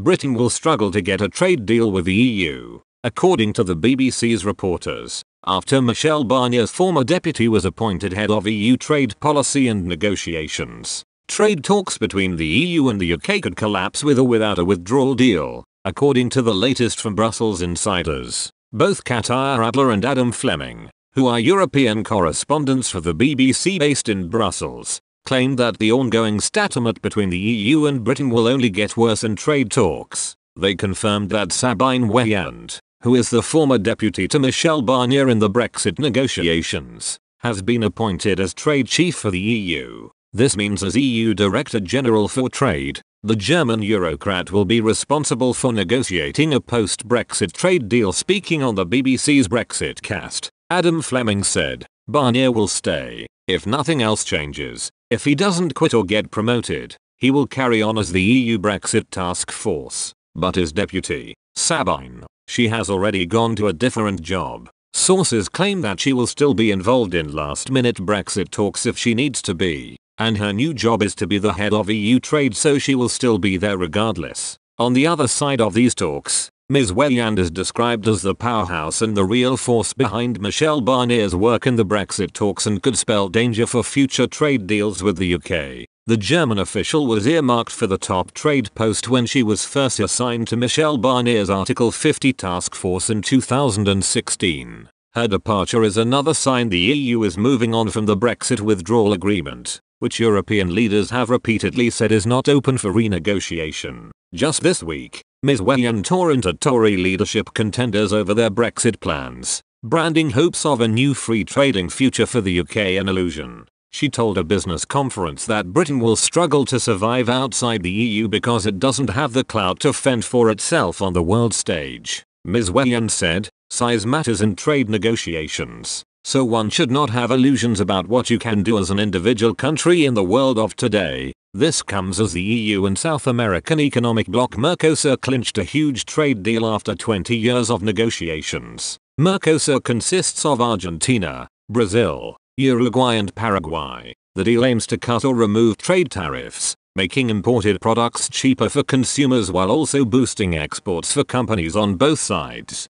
Britain will struggle to get a trade deal with the EU, according to the BBC's reporters, after Michel Barnier's former deputy was appointed head of EU trade policy and negotiations. Trade talks between the EU and the UK could collapse with or without a withdrawal deal, according to the latest from Brussels insiders. Both Katya Adler and Adam Fleming, who are European correspondents for the BBC based in Brussels, claimed that the ongoing stalemate between the EU and Britain will only get worse in trade talks. They confirmed that Sabine Weyand, who is the former deputy to Michel Barnier in the Brexit negotiations, has been appointed as trade chief for the EU. This means as EU Director General for Trade, the German Eurocrat will be responsible for negotiating a post-Brexit trade deal speaking on the BBC's Brexitcast. Adam Fleming said, Barnier will stay, if nothing else changes. If he doesn't quit or get promoted, he will carry on as the EU Brexit task force. But his deputy, Sabine, she has already gone to a different job. Sources claim that she will still be involved in last minute Brexit talks if she needs to be, and her new job is to be the head of EU trade so she will still be there regardless. On the other side of these talks, Ms. Weyand is described as the powerhouse and the real force behind Michel Barnier's work in the Brexit talks and could spell danger for future trade deals with the UK. The German official was earmarked for the top trade post when she was first assigned to Michel Barnier's Article 50 task force in 2016. Her departure is another sign the EU is moving on from the Brexit withdrawal agreement, which European leaders have repeatedly said is not open for renegotiation. Just this week, Ms. Weyand tore into Tory leadership contenders over their Brexit plans, branding hopes of a new free trading future for the UK an illusion. She told a business conference that Britain will struggle to survive outside the EU because it doesn't have the clout to fend for itself on the world stage. Ms. Weyand said, size matters in trade negotiations, so one should not have illusions about what you can do as an individual country in the world of today. This comes as the EU and South American economic bloc Mercosur clinched a huge trade deal after 20 years of negotiations. Mercosur consists of Argentina, Brazil, Uruguay and Paraguay. The deal aims to cut or remove trade tariffs, making imported products cheaper for consumers while also boosting exports for companies on both sides.